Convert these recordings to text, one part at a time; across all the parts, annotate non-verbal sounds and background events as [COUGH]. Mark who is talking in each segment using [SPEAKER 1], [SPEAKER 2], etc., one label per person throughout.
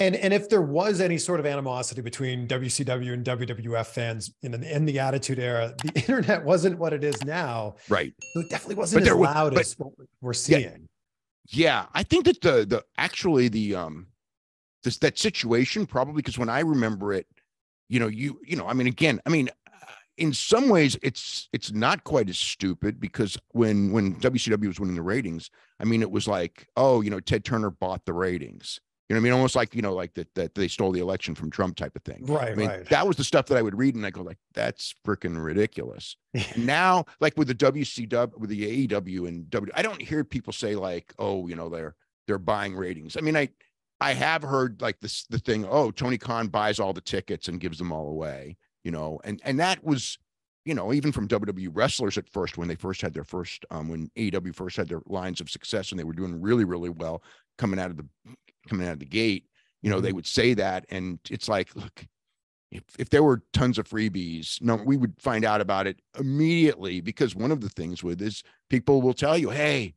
[SPEAKER 1] And and if there was any sort of animosity between WCW and WWF fans in in the Attitude Era, the [LAUGHS] internet wasn't what it is now.
[SPEAKER 2] Right.
[SPEAKER 1] So it definitely wasn't as loud as what we're seeing.
[SPEAKER 2] Yeah, yeah, I think that the the actually the um this that situation probably because when I remember it, you know, you you know, I mean, again, I mean, in some ways it's it's not quite as stupid because when when WCW was winning the ratings, I mean, it was like, oh, you know, Ted Turner bought the ratings you know what I mean? Almost like, you know, like that that they stole the election from Trump type of thing.
[SPEAKER 1] Right.
[SPEAKER 2] I mean,
[SPEAKER 1] right.
[SPEAKER 2] that was the stuff that I would read and I go, like, that's freaking ridiculous. [LAUGHS] now, like with the WCW, with the AEW and W, I don't hear people say like, oh, you know, they're they're buying ratings. I mean, I I have heard like this the thing, oh, Tony Khan buys all the tickets and gives them all away, you know, and and that was you know, even from WWE wrestlers at first, when they first had their first, um, when AEW first had their lines of success and they were doing really, really well coming out of the coming out of the gate, you know, they mm-hmm. would say that. And it's like, look, if, if there were tons of freebies, no, we would find out about it immediately because one of the things with is people will tell you, hey,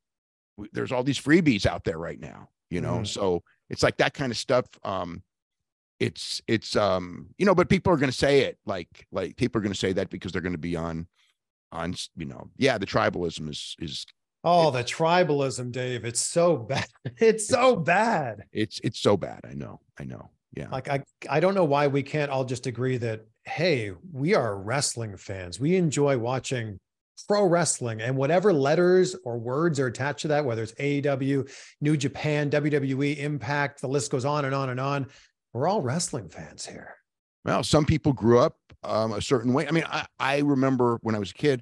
[SPEAKER 2] there's all these freebies out there right now, you know. Mm. So it's like that kind of stuff. Um, it's it's um, you know, but people are gonna say it like like people are gonna say that because they're gonna be on on you know, yeah, the tribalism is is
[SPEAKER 1] Oh, the tribalism, Dave. It's so [LAUGHS] bad. It's so bad.
[SPEAKER 2] It's it's so bad. I know. I know. Yeah.
[SPEAKER 1] Like I I don't know why we can't all just agree that hey, we are wrestling fans. We enjoy watching pro wrestling and whatever letters or words are attached to that, whether it's AEW, New Japan, WWE, Impact, the list goes on and on and on. We're all wrestling fans here.
[SPEAKER 2] Well, some people grew up um, a certain way. I mean, I, I remember when I was a kid,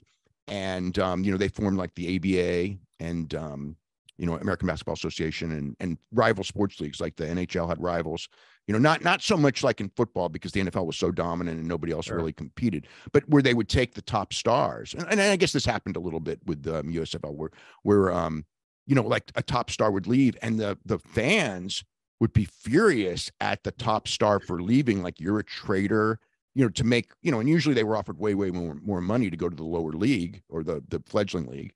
[SPEAKER 2] and um, you know they formed like the ABA and um, you know American Basketball Association and and rival sports leagues like the NHL had rivals. You know, not not so much like in football because the NFL was so dominant and nobody else sure. really competed, but where they would take the top stars, and, and I guess this happened a little bit with um, USFL, where where um, you know like a top star would leave and the the fans would be furious at the top star for leaving, like you're a traitor you know, to make, you know, and usually they were offered way, way more, more money to go to the lower league or the the fledgling league.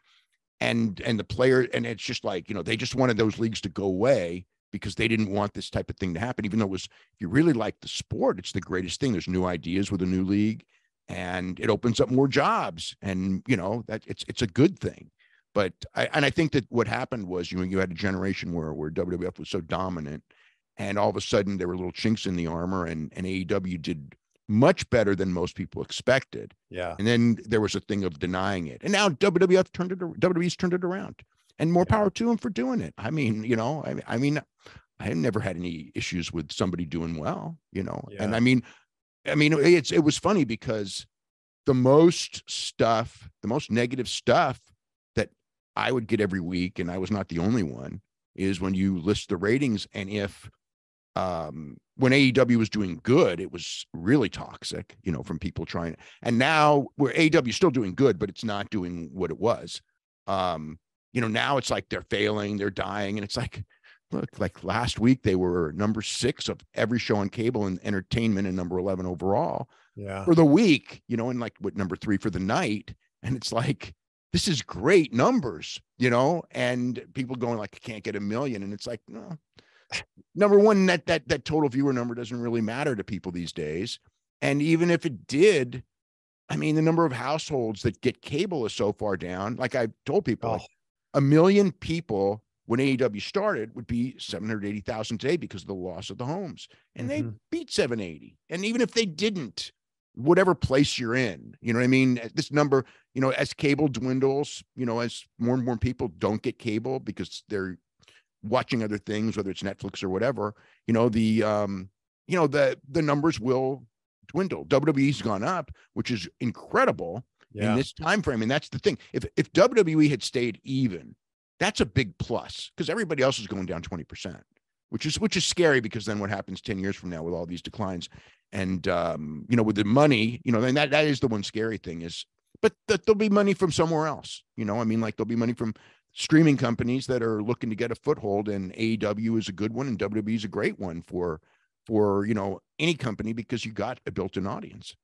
[SPEAKER 2] And and the player, and it's just like, you know, they just wanted those leagues to go away because they didn't want this type of thing to happen. Even though it was, if you really like the sport, it's the greatest thing. There's new ideas with a new league and it opens up more jobs. And you know, that it's it's a good thing. But I and I think that what happened was you you had a generation where where WWF was so dominant and all of a sudden there were little chinks in the armor and, and AEW did much better than most people expected.
[SPEAKER 1] Yeah.
[SPEAKER 2] And then there was a thing of denying it. And now WWF turned it WWE's turned it around. And more yeah. power to them for doing it. I mean, you know, I, I mean, I never had any issues with somebody doing well, you know. Yeah. And I mean, I mean, it's it was funny because the most stuff, the most negative stuff that I would get every week, and I was not the only one, is when you list the ratings and if um, when AEW was doing good, it was really toxic, you know, from people trying. And now where AEW still doing good, but it's not doing what it was. Um, you know, now it's like they're failing, they're dying, and it's like, look, like last week they were number six of every show on cable and entertainment, and number eleven overall.
[SPEAKER 1] Yeah.
[SPEAKER 2] For the week, you know, and like what number three for the night, and it's like this is great numbers, you know, and people going like, I can't get a million, and it's like, no number one, that that that total viewer number doesn't really matter to people these days. And even if it did, I mean, the number of households that get cable is so far down. Like I told people, oh. like, a million people when AEW started would be 780,000 today because of the loss of the homes. And mm-hmm. they beat 780. And even if they didn't, whatever place you're in, you know what I mean? This number, you know, as cable dwindles, you know, as more and more people don't get cable because they're watching other things, whether it's Netflix or whatever, you know, the um, you know, the the numbers will dwindle. WWE's gone up, which is incredible yeah. in this time frame. And that's the thing. If if WWE had stayed even, that's a big plus because everybody else is going down 20%, which is which is scary because then what happens 10 years from now with all these declines? And um, you know, with the money, you know, then that that is the one scary thing is but that there'll be money from somewhere else. You know, I mean, like there'll be money from streaming companies that are looking to get a foothold and AEW is a good one and WWE is a great one for for you know any company because you got a built-in audience.